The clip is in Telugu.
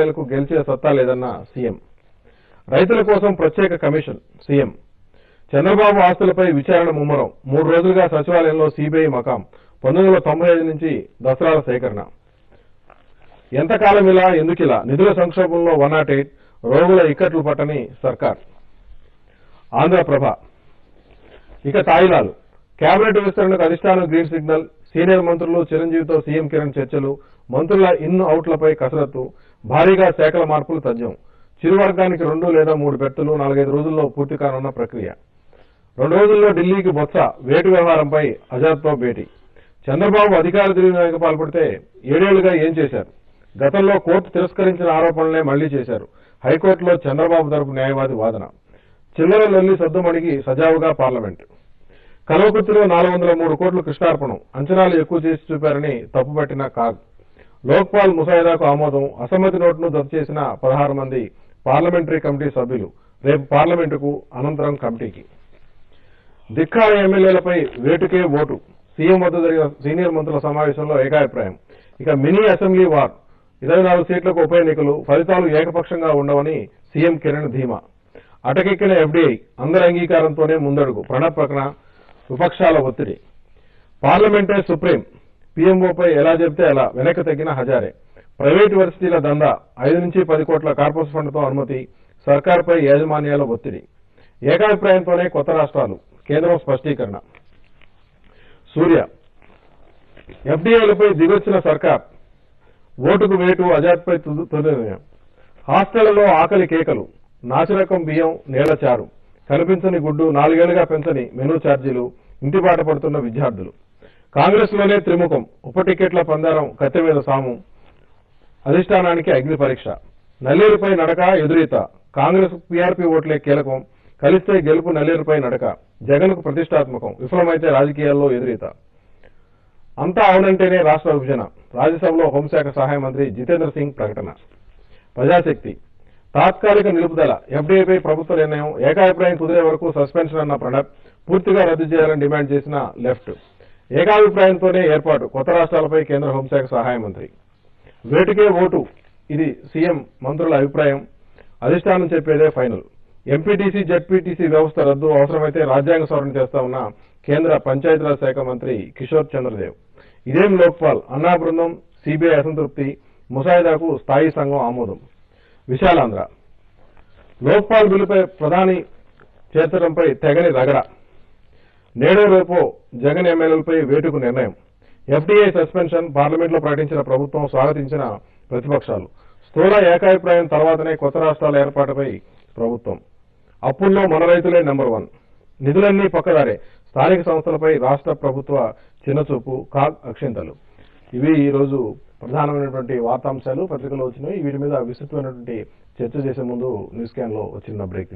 రైతులకు గెలిచే సత్తా లేదన్న సీఎం. రైతుల కోసం ప్రత్యేక కమిషన్ సీఎం. చంద్రబాబు ఆస్తులపై విచారణ ముమ్మరం. మూడు రోజులుగా సచివాలయంలో సిబిఐ మకాం. పంతొమ్మిది తొంభై ఐదు నుంచి దసరాల సేకరణ. ఎంతకాలం ఇలా ఎందుకిలా నిధుల సంక్షోభంలో వన్ నాట్ ఎయిట్ రోగుల ఇక్కట్లు పట్టని సర్కార్. ఆంధ్రప్రభ. ఇక తాయిలాలు. కేబినెట్ విస్తరణకు అధిష్టానం గ్రీన్ సిగ్నల్. సీనియర్ మంత్రులు చిరంజీవితో సీఎం కిరణ్ చర్చలు. మంత్రుల ఇన్ అవుట్లపై కసరత్తు. భారీగా శాఖల మార్పులు తథ్యం చిరు వర్గానికి రెండు లేదా మూడు బెర్తులు నాలుగైదు రోజుల్లో పూర్తి కానున్న ప్రక్రియ. రెండు రోజుల్లో ఢిల్లీకి బొత్స వేటు వ్యవహారంపై అజాద్తో భేటీ. చంద్రబాబు అధికార దుర్వినియోగం పాల్పడితే ఏడేళ్ళుగా ఏం చేశారు? గతంలో కోర్టు తిరస్కరించిన ఆరోపణలే మళ్ళీ చేశారు. హైకోర్టులో చంద్రబాబు తరపు న్యాయవాది వాదన. చిల్లర లొల్లి సద్దుమణిగి సజావుగా పార్లమెంట్. కల్వకుర్తిలో నాలుగు వందల మూడు కోట్లు కృష్ణార్పణం. అంచనాలు ఎక్కువ చేసి చూపారని తప్పుపట్టిన కాగ్. లోక్పాల్ ముసాయిదాకు ఆమోదం అసమ్మతి నోటును జత చేసిన పదహారు మంది పార్లమెంటరీ కమిటీ సభ్యులు. రేపు పార్లమెంటుకు అనంతరం కమిటీకి. ధిక్కార ఎమ్మెల్యేలపై వేటుకే ఓటు. సీఎం వద్ద జరిగిన సీనియర్ మంత్రుల సమావేశంలో ఏకాభిప్రాయం. ఇక మినీ అసెంబ్లీ వార్. ఇరవై నాలుగు సీట్లకు ఉప ఎన్నికలు ఫలితాలు ఏకపక్షంగా ఉండవని సీఎం కిరణ్ ధీమా. అటకెక్కిన ఎఫ్డీఐ అందరి అంగీకారంతోనే ముందడుగు. ప్రణబ్ ప్రకటన విపక్షాల ఒత్తిడి. పార్లమెంటే సుప్రీం. పీఎంఓపై ఎలా చెబితే అలా వెనక్కి తగ్గిన హజారే. ప్రైవేటు వర్సిటీల దందా ఐదు నుంచి పది కోట్ల కార్పొరేషన్ ఫండ్తో అనుమతి సర్కార్పై యాజమాన్యాల ఒత్తిడి. ఏకాభిప్రాయంతోనే కొత్త రాష్ట్రాలు కేంద్రం స్పష్టీకరణ. సూర్య ఎఫ్డీఐలపై దిగొచ్చిన సర్కార్ ఓటుకు వేటు అజాద్పై తుది నిర్ణయం హాస్టళ్ళలో ఆకలి కేకలు నాసిరకం బియ్యం నేల చారు. కనిపించని గుడ్డు నాలుగేళ్ళుగా పెంచని మెనూ ఛార్జీలు ఇంటిబాట పడుతున్న విద్యార్థులు. కాంగ్రెస్లోనే త్రిముఖం ఉప టికెట్ల పందారం కత్తె మీద సాము. అధిష్టానానికి అగ్ని పరీక్ష. నల్లేరుపై నడక ఎదురీత. కాంగ్రెస్ పీఆర్పీ ఓట్లే కీలకం. కలిస్తే గెలుపు నల్లేరుపై నడక. జగన్కు ప్రతిష్టాత్మకం. విఫలమైతే రాజకీయాల్లో ఎదురీత. అంతా అవునంటేనే రాష్ట్ర విభజన. రాజ్యసభలో హోంశాఖ సహాయ మంత్రి జితేంద్ర సింగ్ ప్రకటన. ప్రజాశక్తి. తాత్కాలిక నిలుపుదల. ఎఫ్డీఐపై ప్రభుత్వ నిర్ణయం. ఏకాభిప్రాయం కుదిరే వరకు సస్పెన్షన్ అన్న ప్రణబ్ పూర్తిగా రద్దు చేయాలని డిమాండ్ చేసిన లెఫ్ట్. ఏకాభిప్రాయంతోనే ఏర్పాటు. కొత్త రాష్ట్రాలపై కేంద్ర హోంశాఖ సహాయ మంత్రి. వేటుకే ఓటు. ఇది సీఎం మంత్రుల అభిప్రాయం. అధిష్టానం చెప్పేదే ఫైనల్. ఎంపీటీసీ జడ్పీటీసీ వ్యవస్థ రద్దు అవసరమైతే రాజ్యాంగ సవరణ చేస్తామన్న కేంద్ర పంచాయతీరాజ్ శాఖ మంత్రి కిషోర్ చంద్రదేవ్. ఇదేం లోక్పాల్? అన్నా బృందం సిబిఐ అసంతృప్తి ముసాయిదాకు స్థాయి సంఘం ఆమోదం. విశాలాంధ్ర. లోక్పాల్ బిల్లుపై ప్రధాని చేర్చడంపై తెగని రగడ. నేడో రేపో జగన్ ఎమ్మెల్యేలపై వేటుకు నిర్ణయం. ఎఫ్డీఐ సస్పెన్షన్ పార్లమెంట్లో ప్రకటించిన ప్రభుత్వం స్వాగతించిన ప్రతిపక్షాలు. స్థూల ఏకాభిప్రాయం తర్వాతనే కొత్త రాష్ట్రాల ఏర్పాటుపై ప్రభుత్వం. అప్పుల్లో మన రైతులే నెంబర్ వన్. నిధులన్నీ పక్కదారే. స్థానిక సంస్థలపై రాష్ట్ర ప్రభుత్వ చిన్నచూపు కాగ్ అక్షింతలు. ఇవి ఈ రోజు ప్రధానమైనటువంటి వార్తాంశాలు. పత్రికలో వచ్చినాయి వీటి మీద విస్తృతమైనటువంటి చర్చ చేసే ముందు న్యూస్ క్యాన్లో వచ్చిన బ్రేక్.